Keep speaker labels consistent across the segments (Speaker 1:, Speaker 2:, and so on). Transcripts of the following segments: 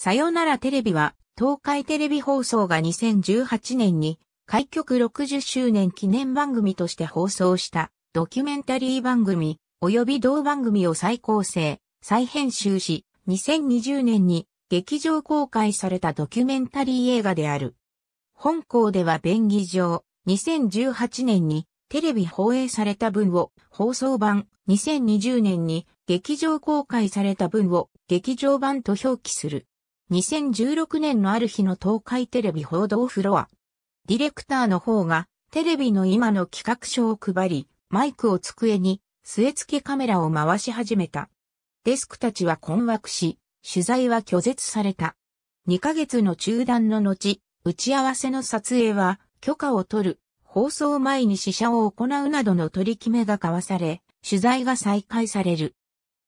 Speaker 1: さよならテレビは、東海テレビ放送が2018年に開局60周年記念番組として放送したドキュメンタリー番組及び同番組を再構成、再編集し、2020年に劇場公開されたドキュメンタリー映画である。本校では便宜上、2018年にテレビ放映された分を放送版、2020年に劇場公開された分を劇場版と表記する。2016年のある日の東海テレビ報道フロア。ディレクターの方がテレビの今の企画書を配り、マイクを机に据え付けカメラを回し始めた。デスクたちは困惑し、取材は拒絶された。2ヶ月の中断の後、打ち合わせの撮影は許可を取る、放送前に試写を行うなどの取り決めが交わされ、取材が再開される。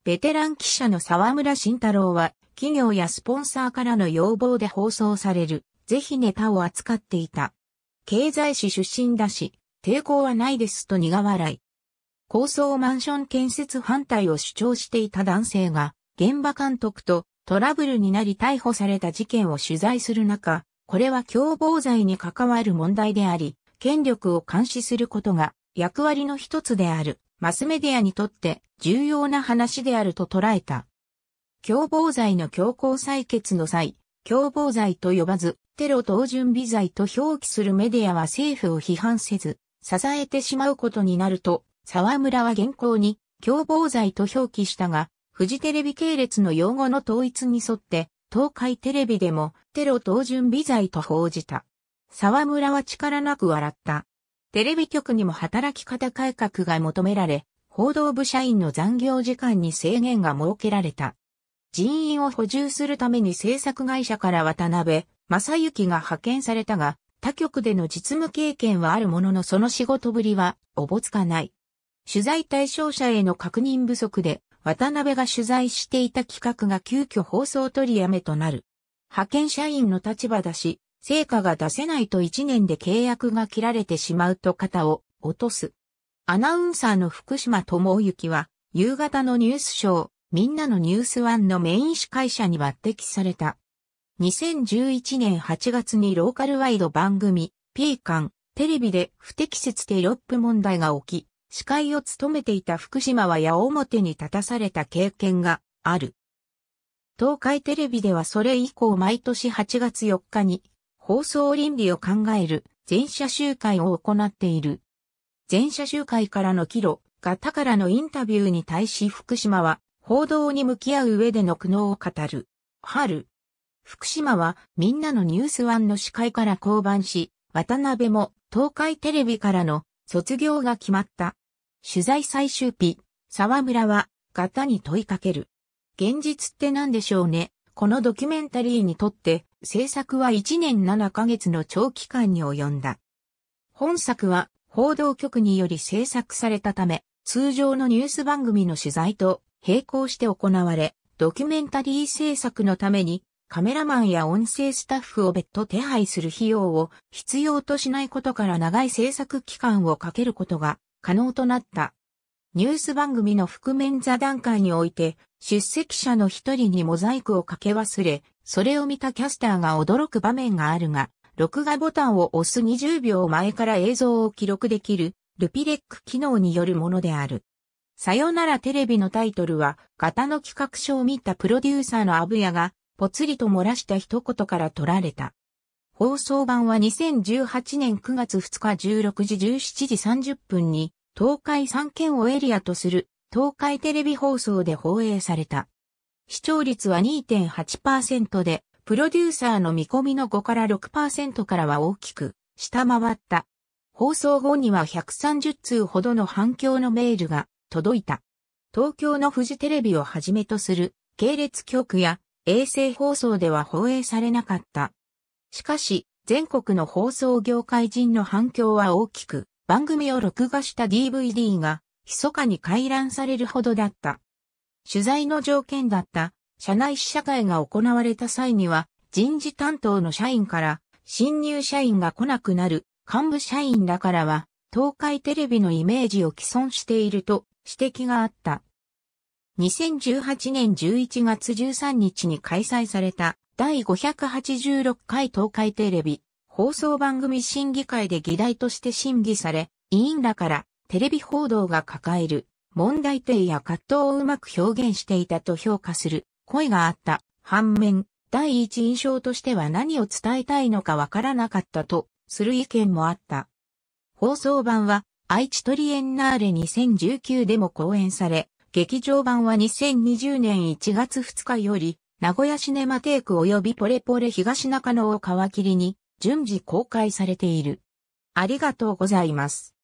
Speaker 1: ベテラン記者の沢村慎太郎は企業やスポンサーからの要望で放送される、ぜひネタを扱っていた。経済誌出身だし、抵抗はないですと苦笑い。高層マンション建設反対を主張していた男性が、現場監督とトラブルになり逮捕された事件を取材する中、これは共謀罪に関わる問題であり、権力を監視することが役割の一つである、マスメディアにとって重要な話であると捉えた。共謀罪の強行採決の際、共謀罪と呼ばず、テロ等準備罪と表記するメディアは政府を批判せず、支えてしまうことになると、沢村は現行に共謀罪と表記したが、フジテレビ系列の用語の統一に沿って、東海テレビでもテロ等準備罪と報じた。沢村は力なく笑った。テレビ局にも働き方改革が求められ、報道部社員の残業時間に制限が設けられた。人員を補充するために制作会社から渡辺正幸が派遣されたが、他局での実務経験はあるもののその仕事ぶりはおぼつかない。取材対象者への確認不足で、渡辺が取材していた企画が急遽放送取りやめとなる。派遣社員の立場だし、成果が出せないと1年で契約が切られてしまうと肩を落とす。アナウンサーの福島智之は、夕方のニュースショー、みんなのニュースワンのメイン司会者に抜擢された。2011年8月にローカルワイド番組、ピーカン、テレビで不適切テロップ問題が起き、司会を務めていた福島は矢面に立たされた経験がある。東海テレビではそれ以降毎年8月4日に放送倫理を考える全社集会を行っている。全社集会からのキロ、ガタからのインタビューに対し福島は報道に向き合う上での苦悩を語る。春。福島はみんなのニュースワンの司会から降板し、渡辺も東海テレビからの卒業が決まった。取材最終日、沢村はガタに問いかける。現実って何でしょうね。このドキュメンタリーにとって制作は1年7ヶ月の長期間に及んだ。本作は報道局により制作されたため、通常のニュース番組の取材と並行して行われ、ドキュメンタリー制作のためにカメラマンや音声スタッフを別途手配する費用を必要としないことから長い制作期間をかけることが可能となった。ニュース番組の覆面座談会において出席者の一人にモザイクをかけ忘れ、それを見たキャスターが驚く場面があるが、録画ボタンを押す20秒前から映像を記録できるルピレック機能によるものである。さよならテレビのタイトルは、型の企画書を見たプロデューサーのアブヤが、ぽつりと漏らした一言から取られた。放送版は2018年9月2日16時17時30分に、東海3県をエリアとする、東海テレビ放送で放映された。視聴率は2.8%で、プロデューサーの見込みの5から6%からは大きく下回った。放送後には130通ほどの反響のメールが届いた。東京のフジテレビをはじめとする系列局や衛星放送では放映されなかった。しかし、全国の放送業界人の反響は大きく、番組を録画した DVD が密かに回覧されるほどだった。取材の条件だった社内試写会が行われた際には人事担当の社員から新入社員が来なくなる幹部社員らからは東海テレビのイメージを既存していると指摘があった。2018年11月13日に開催された第586回東海テレビ放送番組審議会で議題として審議され、委員らからテレビ報道が抱える問題点や葛藤をうまく表現していたと評価する声があった反面、第一印象としては何を伝えたいのかわからなかったとする意見もあった。放送版は愛知トリエンナーレ2019でも公演され、劇場版は2020年1月2日より名古屋シネマテイク及びポレポレ東中野を皮切りに順次公開されている。ありがとうございます。